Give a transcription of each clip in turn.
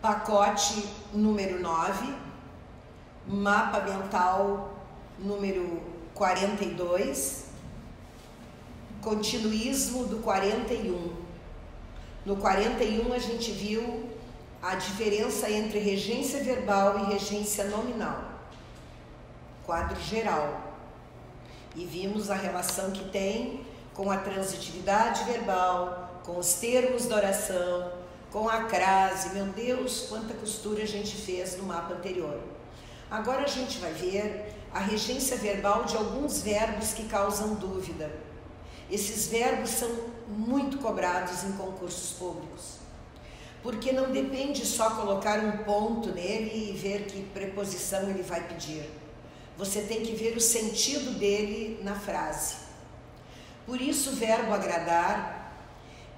Pacote número 9, mapa mental número 42, continuismo do 41. No 41 a gente viu a diferença entre regência verbal e regência nominal, quadro geral. E vimos a relação que tem com a transitividade verbal, com os termos da oração, com a crase. Meu Deus, quanta costura a gente fez no mapa anterior. Agora a gente vai ver a regência verbal de alguns verbos que causam dúvida. Esses verbos são muito cobrados em concursos públicos, porque não depende só colocar um ponto nele e ver que preposição ele vai pedir. Você tem que ver o sentido dele na frase. Por isso, o verbo agradar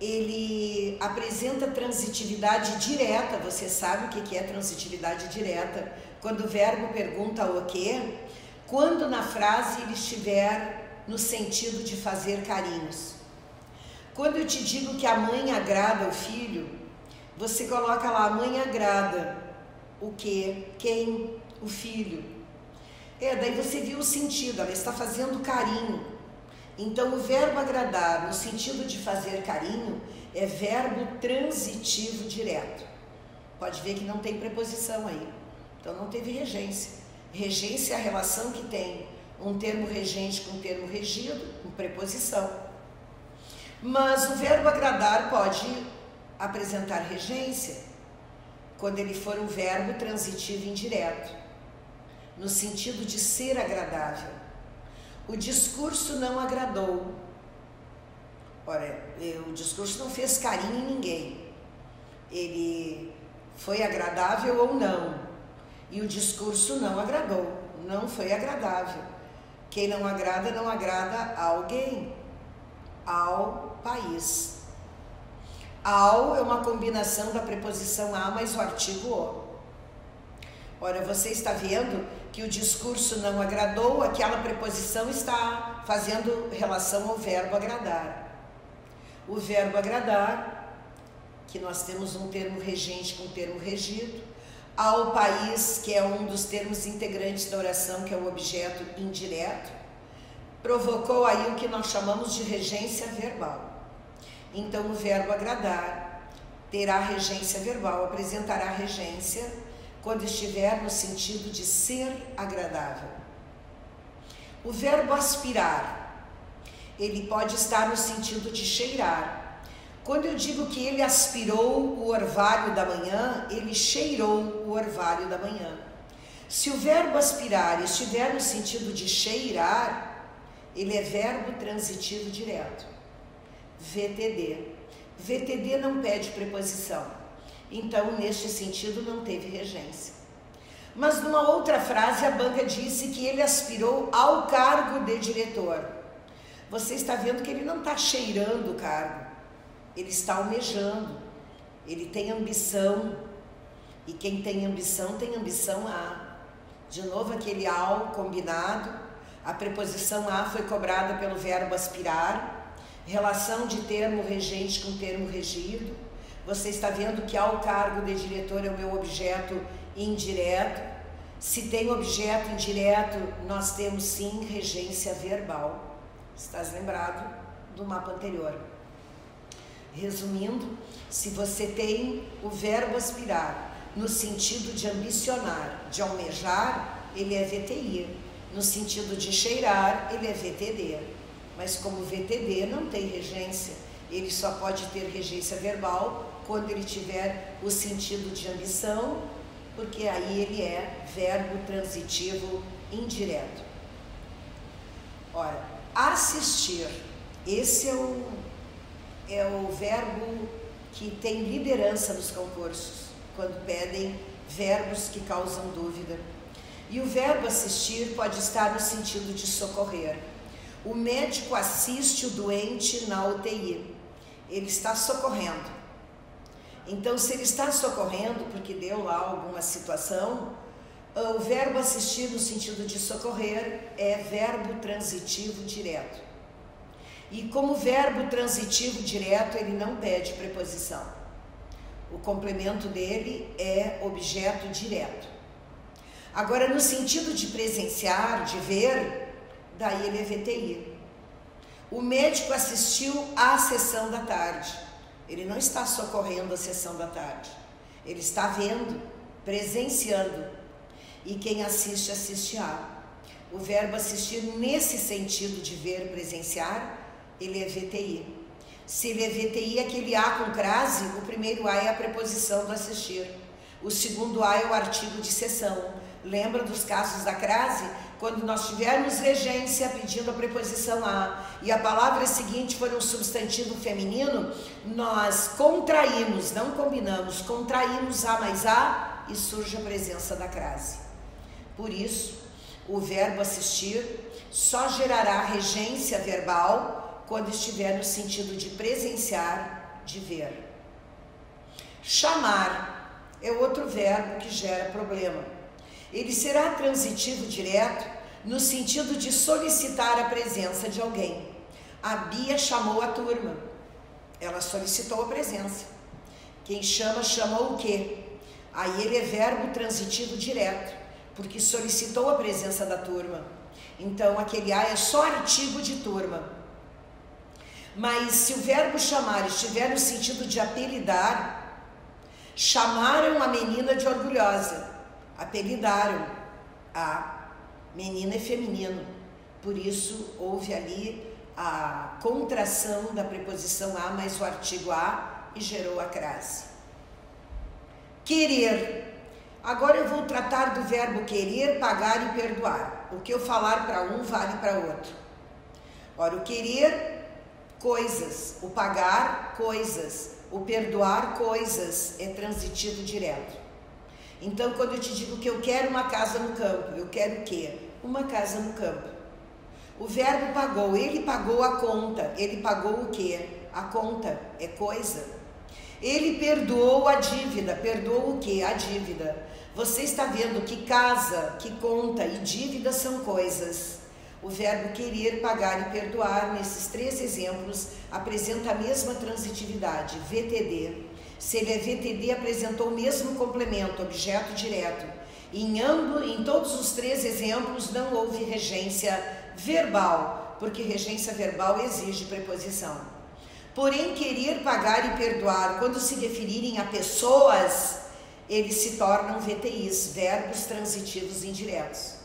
ele apresenta transitividade direta. Você sabe o que é transitividade direta? Quando o verbo pergunta o quê? Quando na frase ele estiver no sentido de fazer carinhos. Quando eu te digo que a mãe agrada o filho, você coloca lá, a mãe agrada o quê? Quem? O filho. É, daí você viu o sentido, ela está fazendo carinho. Então, o verbo agradar, no sentido de fazer carinho, é verbo transitivo direto. Pode ver que não tem preposição aí. Então, não teve regência. Regência é a relação que tem um termo regente com um termo regido, com preposição. Mas o verbo agradar pode apresentar regência quando ele for um verbo transitivo indireto, no sentido de ser agradável. O discurso não agradou. Ora, o discurso não fez carinho em ninguém. Ele foi agradável ou não. E o discurso não agradou, não foi agradável. Quem não agrada, não agrada a alguém, ao país. Ao é uma combinação da preposição a mais o artigo o. Ora, você está vendo que o discurso não agradou, aquela preposição está fazendo relação ao verbo agradar. O verbo agradar, que nós temos um termo regente com um termo regido, ao país, que é um dos termos integrantes da oração, que é o objeto indireto, provocou aí o que nós chamamos de regência verbal. Então, o verbo agradar terá regência verbal, apresentará regência quando estiver no sentido de ser agradável. O verbo aspirar, ele pode estar no sentido de cheirar. Quando eu digo que ele aspirou o orvalho da manhã, ele cheirou o orvalho da manhã. Se o verbo aspirar estiver no sentido de cheirar, ele é verbo transitivo direto. VTD. VTD não pede preposição. Então, neste sentido, não teve regência. Mas numa outra frase, a banca disse que ele aspirou ao cargo de diretor. Você está vendo que ele não está cheirando o cargo, ele está almejando, ele tem ambição. E quem tem ambição, tem ambição a. De novo, aquele ao combinado, a preposição a foi cobrada pelo verbo aspirar, relação de termo regente com termo regido você está vendo que ao cargo de diretor é o meu objeto indireto. Se tem objeto indireto, nós temos sim regência verbal. Estás lembrado do mapa anterior? Resumindo, se você tem o verbo aspirar no sentido de ambicionar, de almejar, ele é VTI. No sentido de cheirar, ele é VTD. Mas como VTD não tem regência, ele só pode ter regência verbal quando ele tiver o sentido de ambição, porque aí ele é verbo transitivo indireto. Ora, assistir, esse é o, é o verbo que tem liderança nos concursos, quando pedem verbos que causam dúvida. E o verbo assistir pode estar no sentido de socorrer. O médico assiste o doente na UTI. Ele está socorrendo. Então, se ele está socorrendo porque deu lá alguma situação, o verbo assistir no sentido de socorrer é verbo transitivo direto. E como verbo transitivo direto, ele não pede preposição. O complemento dele é objeto direto. Agora, no sentido de presenciar, de ver, daí ele é VTI. O médico assistiu à sessão da tarde. Ele não está socorrendo a sessão da tarde. Ele está vendo, presenciando. E quem assiste, assiste a. O verbo assistir, nesse sentido de ver, presenciar, ele é VTI. Se ele é VTI, aquele A com crase, o primeiro A é a preposição do assistir. O segundo A é o artigo de sessão. Lembra dos casos da crase? Quando nós tivermos regência pedindo a preposição a e a palavra seguinte for um substantivo feminino, nós contraímos, não combinamos, contraímos a mais a e surge a presença da crase. Por isso, o verbo assistir só gerará regência verbal quando estiver no sentido de presenciar, de ver. Chamar é outro verbo que gera problema ele será transitivo direto no sentido de solicitar a presença de alguém. A Bia chamou a turma. Ela solicitou a presença. Quem chama, chama o quê? Aí ele é verbo transitivo direto, porque solicitou a presença da turma. Então aquele A é só artigo de turma. Mas se o verbo chamar estiver no sentido de apelidar, chamaram a menina de orgulhosa apelidaram a menina é feminino. Por isso houve ali a contração da preposição a mais o artigo a e gerou a crase. Querer. Agora eu vou tratar do verbo querer, pagar e perdoar. O que eu falar para um vale para outro. Ora, o querer, coisas. O pagar, coisas. O perdoar, coisas. É transitivo direto. Então, quando eu te digo que eu quero uma casa no campo, eu quero o quê? Uma casa no campo. O verbo pagou, ele pagou a conta. Ele pagou o quê? A conta é coisa. Ele perdoou a dívida. Perdoou o quê? A dívida. Você está vendo que casa, que conta e dívida são coisas. O verbo querer, pagar e perdoar, nesses três exemplos, apresenta a mesma transitividade, VTD. Se ele é VTD, apresentou o mesmo complemento, objeto direto. Em ambos, em todos os três exemplos, não houve regência verbal, porque regência verbal exige preposição. Porém, querer, pagar e perdoar, quando se referirem a pessoas, eles se tornam VTIs, verbos transitivos indiretos.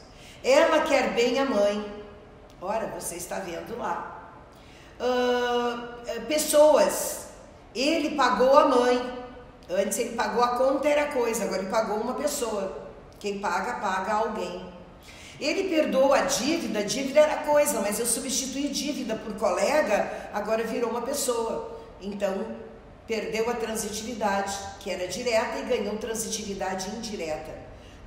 Ela quer bem a mãe. Ora, você está vendo lá. Uh, pessoas, ele pagou a mãe. Antes ele pagou a conta, era coisa, agora ele pagou uma pessoa. Quem paga, paga alguém. Ele perdoou a dívida, dívida era coisa, mas eu substituí dívida por colega, agora virou uma pessoa. Então, perdeu a transitividade, que era direta, e ganhou transitividade indireta.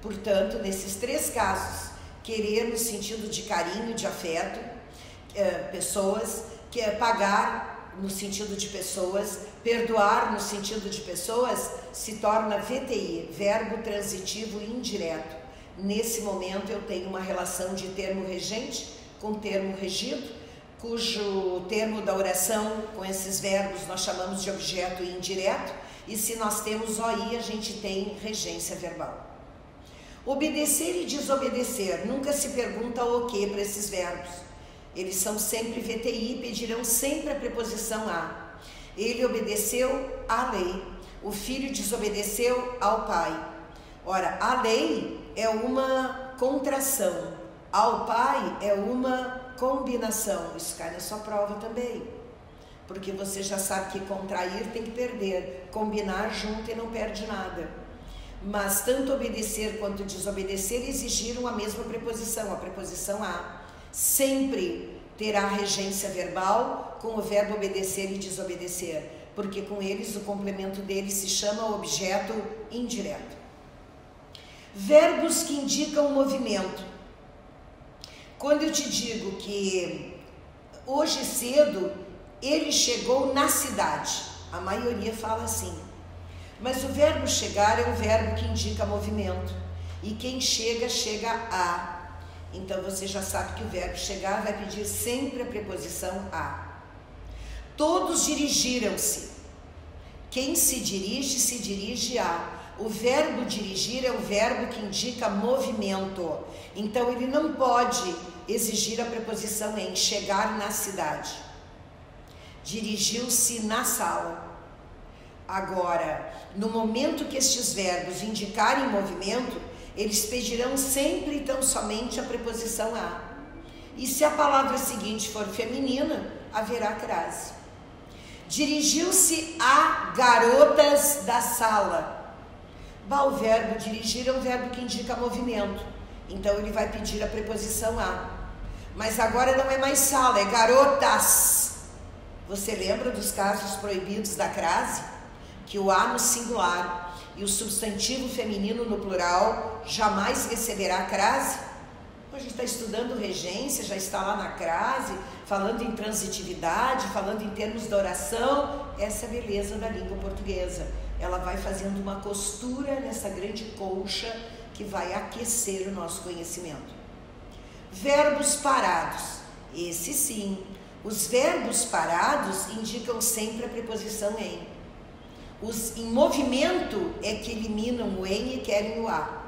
Portanto, nesses três casos, querer no sentido de carinho, de afeto, é, pessoas, que é pagar no sentido de pessoas, perdoar no sentido de pessoas, se torna VTI, verbo transitivo indireto. Nesse momento eu tenho uma relação de termo regente com termo regido, cujo termo da oração com esses verbos nós chamamos de objeto indireto, e se nós temos OI, a gente tem regência verbal. Obedecer e desobedecer, nunca se pergunta o que para esses verbos eles são sempre VTI, pedirão sempre a preposição a. Ele obedeceu à lei, o filho desobedeceu ao pai. Ora, a lei é uma contração, ao pai é uma combinação. Isso cai na sua prova também. Porque você já sabe que contrair tem que perder, combinar junto e não perde nada. Mas tanto obedecer quanto desobedecer exigiram a mesma preposição, a preposição a sempre terá regência verbal com o verbo obedecer e desobedecer, porque com eles o complemento deles se chama objeto indireto. Verbos que indicam movimento. Quando eu te digo que hoje cedo ele chegou na cidade, a maioria fala assim. Mas o verbo chegar é um verbo que indica movimento. E quem chega, chega a. Então você já sabe que o verbo chegar vai pedir sempre a preposição a. Todos dirigiram-se. Quem se dirige, se dirige a. O verbo dirigir é o verbo que indica movimento. Então ele não pode exigir a preposição em chegar na cidade. Dirigiu-se na sala. Agora, no momento que estes verbos indicarem movimento, eles pedirão sempre e tão somente a preposição a. E se a palavra seguinte for feminina, haverá crase. Dirigiu-se a garotas da sala. Bah, o verbo dirigir é um verbo que indica movimento. Então ele vai pedir a preposição a. Mas agora não é mais sala, é garotas. Você lembra dos casos proibidos da crase? Que o a no singular e o substantivo feminino no plural jamais receberá crase? A gente está estudando regência, já está lá na crase, falando em transitividade, falando em termos de oração. Essa é a beleza da língua portuguesa. Ela vai fazendo uma costura nessa grande colcha que vai aquecer o nosso conhecimento. Verbos parados. Esse sim. Os verbos parados indicam sempre a preposição em. Os em movimento é que eliminam o em e querem o a.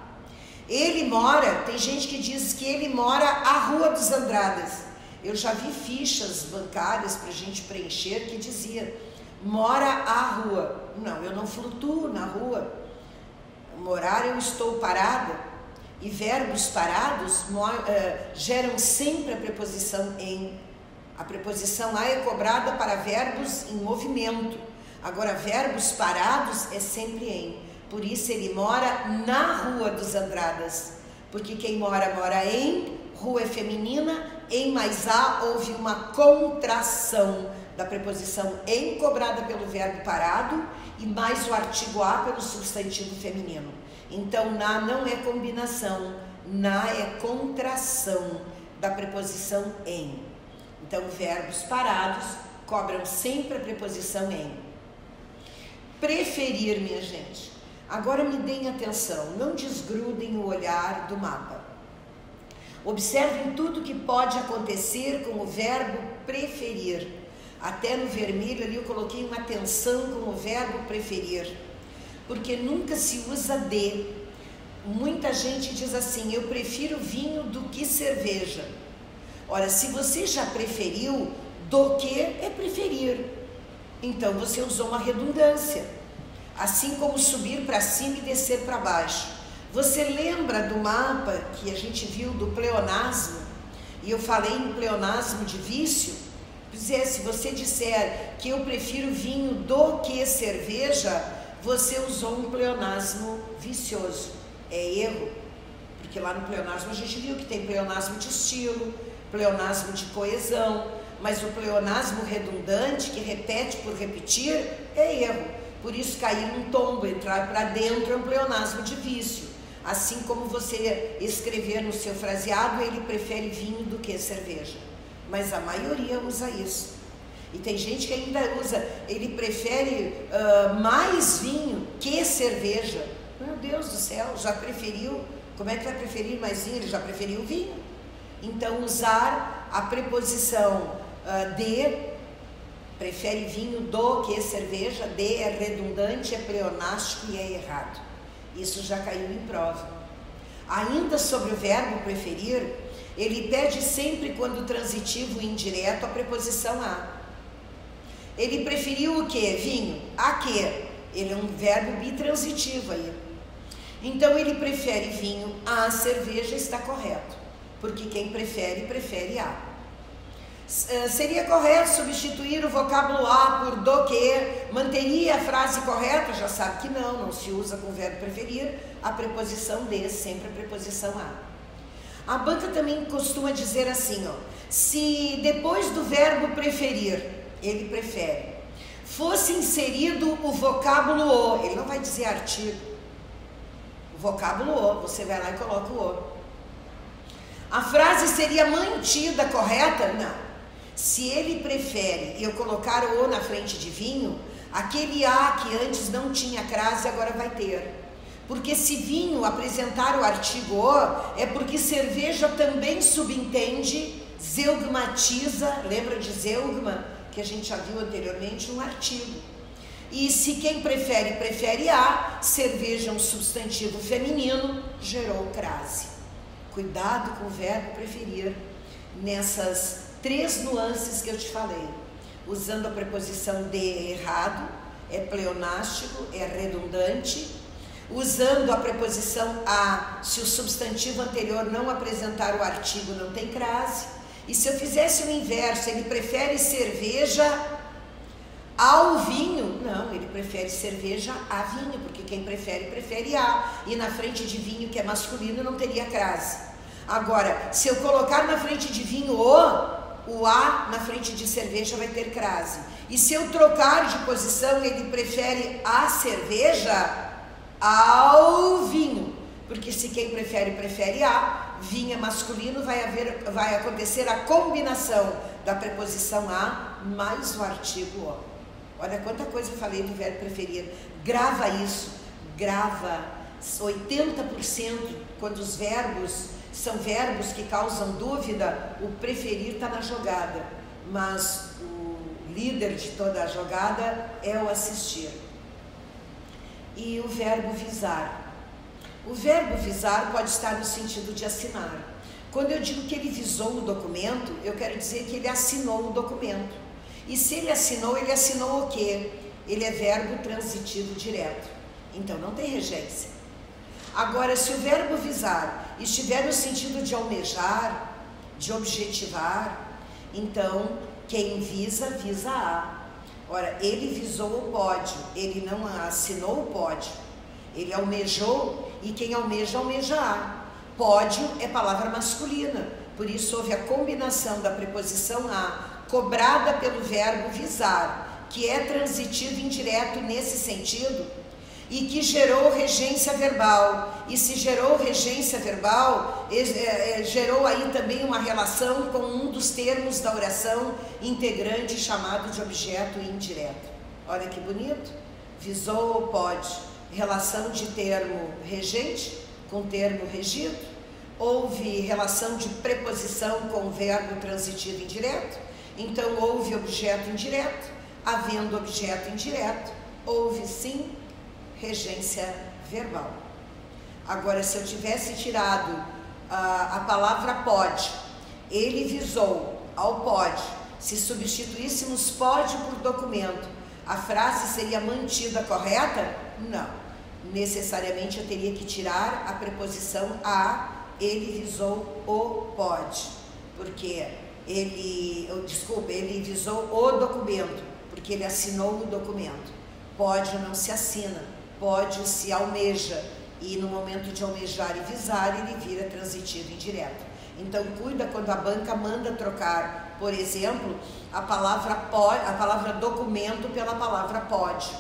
Ele mora, tem gente que diz que ele mora à Rua dos Andradas. Eu já vi fichas bancárias para gente preencher que dizia mora à rua. Não, eu não flutuo na rua. Morar eu estou parada. E verbos parados uh, geram sempre a preposição em. A preposição a é cobrada para verbos em movimento. Agora, verbos parados é sempre em. Por isso ele mora na Rua dos Andradas, porque quem mora, mora em, rua é feminina, em mais A houve uma contração da preposição em cobrada pelo verbo parado e mais o artigo A pelo substantivo feminino. Então, na não é combinação, na é contração da preposição em. Então, verbos parados cobram sempre a preposição em. Preferir, minha gente. Agora me deem atenção, não desgrudem o olhar do mapa. Observem tudo que pode acontecer com o verbo preferir. Até no vermelho ali eu coloquei uma atenção com o verbo preferir, porque nunca se usa de. Muita gente diz assim: eu prefiro vinho do que cerveja. Ora, se você já preferiu, do que é preferir. Então você usou uma redundância assim como subir para cima e descer para baixo. Você lembra do mapa que a gente viu do pleonasmo? E eu falei em pleonasmo de vício? Dizer, se você disser que eu prefiro vinho do que cerveja, você usou um pleonasmo vicioso. É erro. Porque lá no pleonasmo a gente viu que tem pleonasmo de estilo, pleonasmo de coesão, mas o pleonasmo redundante, que repete por repetir, é erro. Por isso, cair num tombo, entrar para dentro é um pleonasmo de vício. Assim como você escrever no seu fraseado, ele prefere vinho do que cerveja. Mas a maioria usa isso. E tem gente que ainda usa, ele prefere uh, mais vinho que cerveja. Meu Deus do céu, já preferiu. Como é que vai preferir mais vinho? Ele já preferiu vinho. Então, usar a preposição uh, de prefere vinho do que cerveja, de é redundante, é pleonástico e é errado. Isso já caiu em prova. Ainda sobre o verbo preferir, ele pede sempre quando transitivo e indireto a preposição a. Ele preferiu o que? Vinho. A que? Ele é um verbo bitransitivo aí. Então ele prefere vinho a cerveja está correto. Porque quem prefere, prefere a. Eh, seria correto substituir o vocábulo a por do que? Manteria a frase correta? Já sabe que não, não se usa com o verbo preferir a preposição de, sempre a preposição a. A banca também costuma dizer assim, ó, se depois do verbo preferir, ele prefere, fosse inserido o vocábulo o, ele não vai dizer artigo, o vocábulo o, você vai lá e coloca o o. A frase seria mantida correta? Não. Se ele prefere eu colocar o na frente de vinho, aquele A que antes não tinha crase agora vai ter. Porque se vinho apresentar o artigo O, é porque cerveja também subentende, zeugmatiza, lembra de zeugma, que a gente já viu anteriormente, um artigo. E se quem prefere, prefere a, cerveja é um substantivo feminino, gerou crase. Cuidado com o verbo preferir nessas três nuances que eu te falei. Usando a preposição de errado, é pleonástico, é redundante. Usando a preposição a, se o substantivo anterior não apresentar o artigo, não tem crase. E se eu fizesse o inverso, ele prefere cerveja ao vinho? Não, ele prefere cerveja a vinho, porque quem prefere, prefere a. E na frente de vinho, que é masculino, não teria crase. Agora, se eu colocar na frente de vinho o, o A na frente de cerveja vai ter crase. E se eu trocar de posição, ele prefere a cerveja ao vinho. Porque se quem prefere, prefere a, vinho é masculino, vai, haver, vai acontecer a combinação da preposição a mais o artigo o. Olha quanta coisa eu falei do verbo preferir. Grava isso, grava 80% quando os verbos são verbos que causam dúvida, o preferir está na jogada, mas o líder de toda a jogada é o assistir. E o verbo visar. O verbo visar pode estar no sentido de assinar. Quando eu digo que ele visou o documento, eu quero dizer que ele assinou o documento. E se ele assinou, ele assinou o quê? Ele é verbo transitivo direto. Então não tem regência. Agora, se o verbo visar estiver no sentido de almejar, de objetivar, então quem visa, visa a. Ora, ele visou o pódio, ele não assinou o pódio. Ele almejou e quem almeja, almeja a. Pódio é palavra masculina, por isso houve a combinação da preposição a, cobrada pelo verbo visar, que é transitivo indireto nesse sentido, e que gerou regência verbal. E se gerou regência verbal, é, é, gerou aí também uma relação com um dos termos da oração integrante chamado de objeto indireto. Olha que bonito. Visou ou pode. Relação de termo regente com termo regido. Houve relação de preposição com verbo transitivo indireto. Então houve objeto indireto. Havendo objeto indireto, houve sim regência verbal. Agora, se eu tivesse tirado a, a palavra pode, ele visou ao pode, se substituíssemos pode por documento, a frase seria mantida correta? Não. Necessariamente eu teria que tirar a preposição a, ele visou o pode, porque ele, desculpa, ele visou o documento, porque ele assinou o documento. Pode não se assina, pode se almeja e no momento de almejar e visar ele vira transitivo indireto. Então cuida quando a banca manda trocar, por exemplo, a palavra pode, a palavra documento pela palavra pode.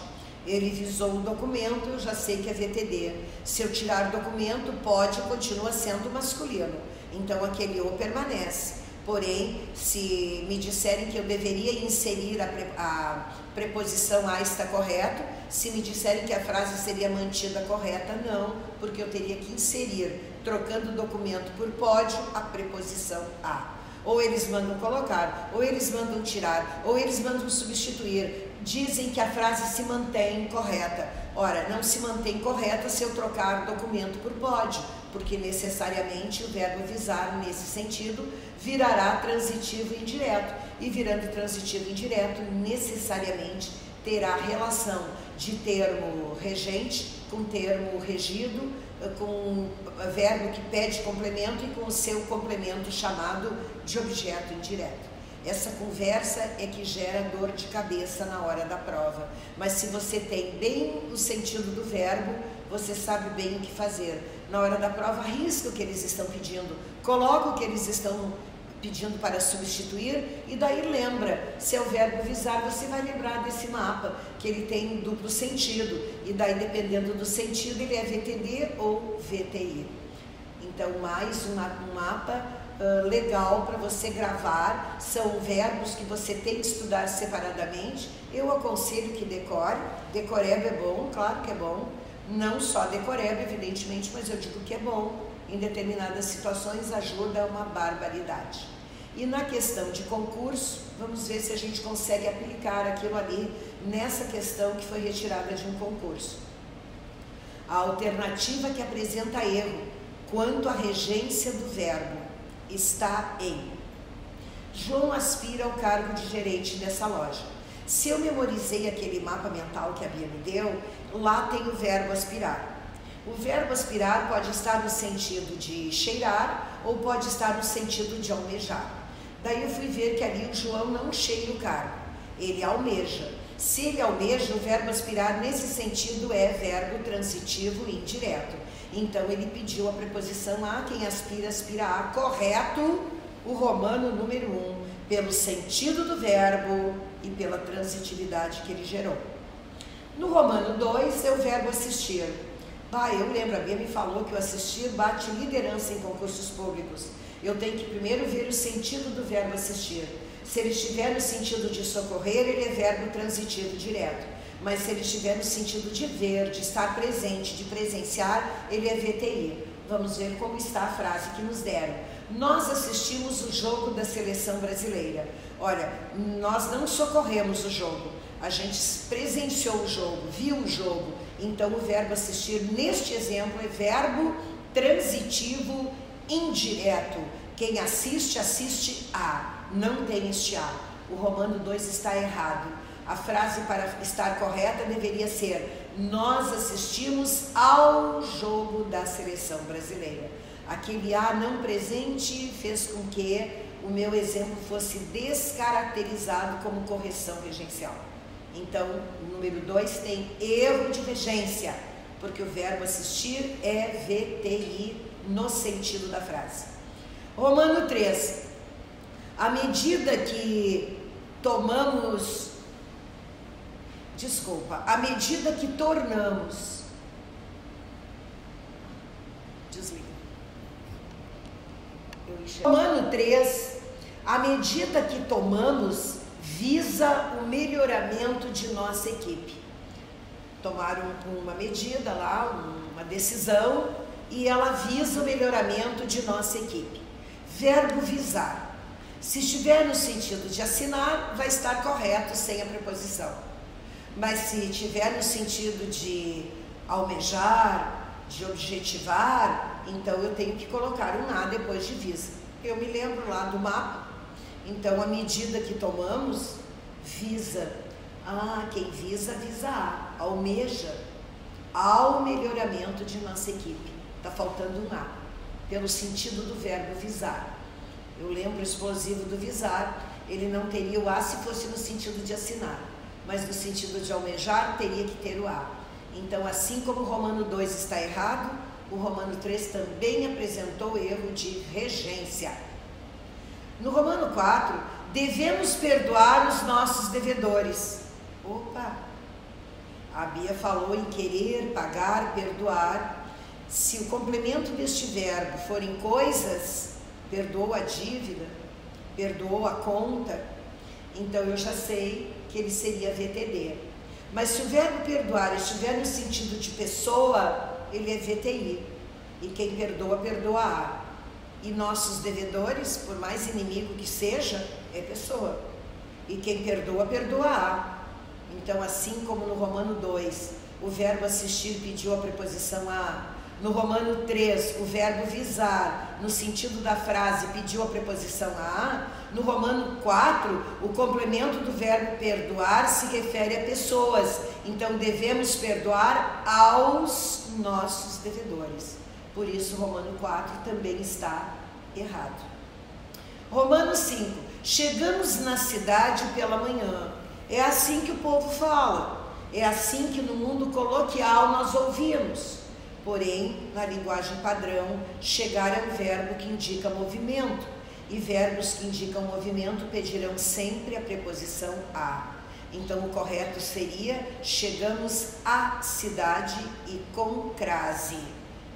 Ele visou o documento, eu já sei que é VTD. Se eu tirar documento, pode continua sendo masculino. Então aquele o permanece. Porém, se me disserem que eu deveria inserir a, a preposição a está correto, se me disserem que a frase seria mantida correta, não, porque eu teria que inserir, trocando o documento por pode, a preposição a. Ou eles mandam colocar, ou eles mandam tirar, ou eles mandam substituir. Dizem que a frase se mantém correta. Ora, não se mantém correta se eu trocar o documento por pode, porque necessariamente o verbo visar nesse sentido virará transitivo indireto. E virando transitivo indireto, necessariamente terá relação de termo regente com termo regido, com verbo que pede complemento e com o seu complemento chamado de objeto indireto. Essa conversa é que gera dor de cabeça na hora da prova. Mas se você tem bem o sentido do verbo, você sabe bem o que fazer. Na hora da prova, risca o que eles estão pedindo, coloca o que eles estão pedindo para substituir, e daí lembra, se é o verbo visar, você vai lembrar desse mapa, que ele tem duplo sentido, e daí dependendo do sentido, ele é VTD ou VTI. Então, mais um, um mapa uh, legal para você gravar, são verbos que você tem que estudar separadamente, eu aconselho que decore, decoreba é bom, claro que é bom, não só decoreba, evidentemente, mas eu digo que é bom, em determinadas situações ajuda uma barbaridade. E na questão de concurso, vamos ver se a gente consegue aplicar aquilo ali nessa questão que foi retirada de um concurso. A alternativa que apresenta erro quanto à regência do verbo está em João aspira ao cargo de gerente dessa loja. Se eu memorizei aquele mapa mental que a Bia me deu, lá tem o verbo aspirar. O verbo aspirar pode estar no sentido de cheirar ou pode estar no sentido de almejar. Daí eu fui ver que ali o João não cheira o cargo, ele almeja. Se ele almeja, o verbo aspirar nesse sentido é verbo transitivo indireto. Então ele pediu a preposição a, quem aspira, aspira a, correto, o romano número 1, um, pelo sentido do verbo e pela transitividade que ele gerou. No romano 2 é o verbo assistir. Ah, eu lembro, a Bia me falou que o assistir bate liderança em concursos públicos. Eu tenho que primeiro ver o sentido do verbo assistir. Se ele estiver no sentido de socorrer, ele é verbo transitivo direto. Mas se ele estiver no sentido de ver, de estar presente, de presenciar, ele é VTI. Vamos ver como está a frase que nos deram. Nós assistimos o jogo da seleção brasileira. Olha, nós não socorremos o jogo, a gente presenciou o jogo, viu o jogo. Então, o verbo assistir, neste exemplo, é verbo transitivo indireto. Quem assiste, assiste a, não tem este a. O Romano 2 está errado. A frase para estar correta deveria ser: Nós assistimos ao jogo da seleção brasileira. Aquele a não presente fez com que o meu exemplo fosse descaracterizado como correção regencial. Então, o número 2 tem erro de regência, porque o verbo assistir é VTI no sentido da frase. Romano 3. À medida que tomamos, desculpa, à medida que tornamos, desliga. Romano 3, à medida que tomamos, visa o melhoramento de nossa equipe. Tomaram uma medida lá, uma decisão, e ela visa o melhoramento de nossa equipe. Verbo visar. Se estiver no sentido de assinar, vai estar correto sem a preposição. Mas se estiver no sentido de almejar, de objetivar, então eu tenho que colocar um A depois de visa. Eu me lembro lá do mapa. Então, a medida que tomamos, visa. Ah, quem visa, visa A. Almeja ao melhoramento de nossa equipe. Está faltando um A, pelo sentido do verbo visar. Eu lembro o explosivo do visar, ele não teria o A se fosse no sentido de assinar, mas no sentido de almejar, teria que ter o A. Então, assim como o Romano 2 está errado, o Romano 3 também apresentou erro de regência. No Romano 4, devemos perdoar os nossos devedores. Opa! A Bia falou em querer, pagar, perdoar. Se o complemento deste verbo forem coisas, perdoou a dívida, perdoou a conta, então eu já sei que ele seria VTD. Mas se o verbo perdoar estiver no sentido de pessoa, ele é VTI. E quem perdoa, perdoa E nossos devedores, por mais inimigo que seja, é pessoa. E quem perdoa, perdoa Então, assim como no Romano 2, o verbo assistir pediu a preposição a no Romano 3, o verbo visar, no sentido da frase, pediu a preposição a. No Romano 4, o complemento do verbo perdoar se refere a pessoas. Então, devemos perdoar aos nossos devedores. Por isso, Romano 4 também está errado. Romano 5, chegamos na cidade pela manhã. É assim que o povo fala. É assim que no mundo coloquial nós ouvimos. Porém, na linguagem padrão, chegar é um verbo que indica movimento, e verbos que indicam movimento pedirão sempre a preposição a. Então, o correto seria chegamos à cidade e com crase,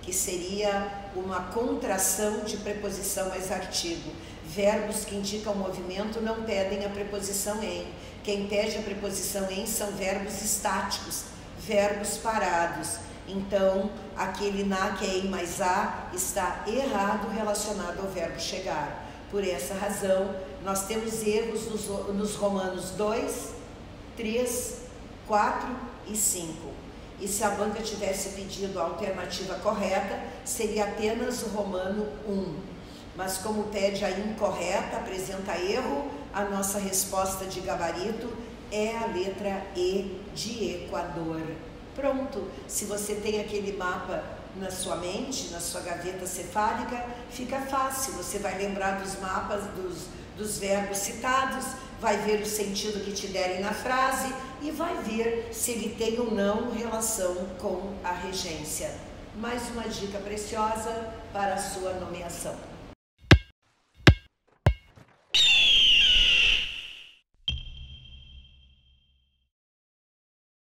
que seria uma contração de preposição mais artigo. Verbos que indicam movimento não pedem a preposição em. Quem pede a preposição em são verbos estáticos, verbos parados. Então, aquele na que é em mais a está errado relacionado ao verbo chegar. Por essa razão, nós temos erros nos, nos Romanos 2, 3, 4 e 5. E se a banca tivesse pedido a alternativa correta, seria apenas o Romano 1. Mas como pede a incorreta, apresenta erro, a nossa resposta de gabarito é a letra E de Equador. Pronto, se você tem aquele mapa na sua mente, na sua gaveta cefálica, fica fácil. Você vai lembrar dos mapas, dos, dos verbos citados, vai ver o sentido que te derem na frase e vai ver se ele tem ou não relação com a regência. Mais uma dica preciosa para a sua nomeação.